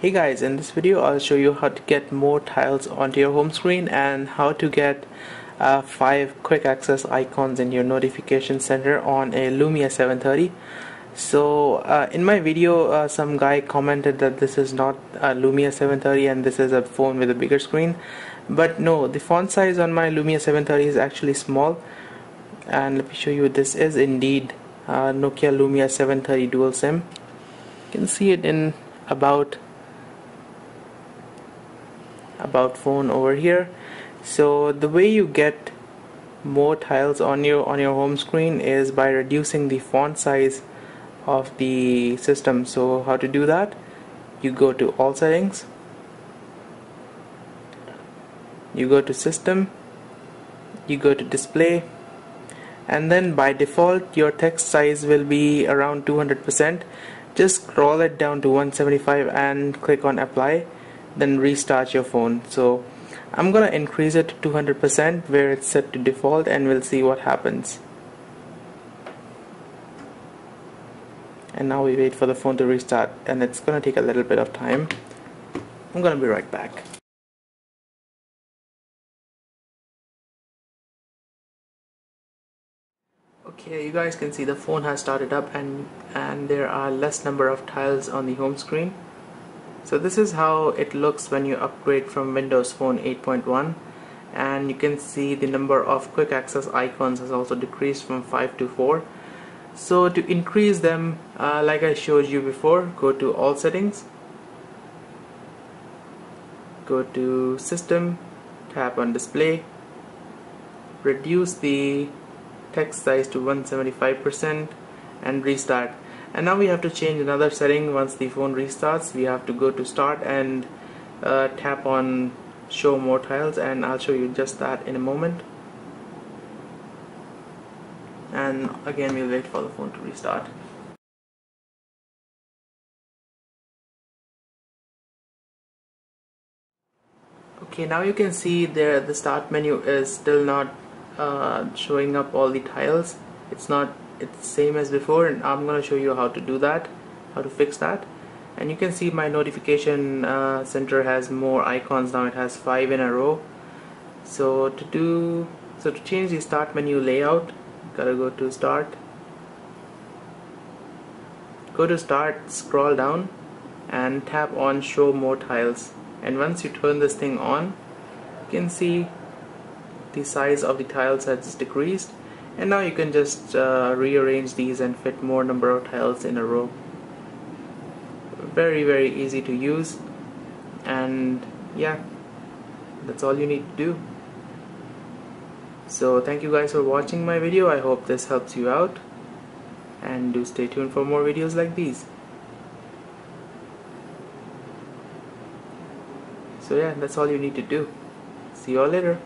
Hey guys, in this video I'll show you how to get more tiles onto your home screen and how to get uh, 5 quick access icons in your notification center on a Lumia 730. So uh, in my video uh, some guy commented that this is not a Lumia 730 and this is a phone with a bigger screen. But no the font size on my Lumia 730 is actually small. And let me show you this is indeed uh, Nokia Lumia 730 dual SIM. You can see it in about about phone over here. So the way you get more tiles on your on your home screen is by reducing the font size of the system. So how to do that? You go to all settings. You go to system. You go to display. And then by default your text size will be around 200% just scroll it down to 175 and click on apply then restart your phone. So I'm gonna increase it to 200% where it's set to default and we'll see what happens. And now we wait for the phone to restart and it's gonna take a little bit of time. I'm gonna be right back. Okay you guys can see the phone has started up and and there are less number of tiles on the home screen so this is how it looks when you upgrade from Windows Phone 8.1 and you can see the number of quick access icons has also decreased from 5 to 4 so to increase them uh, like I showed you before go to all settings. Go to system tap on display. Reduce the text size to 175% and restart and now we have to change another setting. Once the phone restarts we have to go to start and uh, tap on show more tiles and I'll show you just that in a moment. And again we'll wait for the phone to restart. Okay now you can see there the start menu is still not uh, showing up all the tiles it's not it's same as before and I'm gonna show you how to do that how to fix that. And you can see my notification uh, center has more icons now it has five in a row. So to do so to change the start menu layout gotta go to start. Go to start scroll down and tap on show more tiles. And once you turn this thing on you can see the size of the tiles has decreased and now you can just uh, rearrange these and fit more number of tiles in a row. Very very easy to use. And yeah that's all you need to do. So thank you guys for watching my video. I hope this helps you out. And do stay tuned for more videos like these. So yeah that's all you need to do. See you all later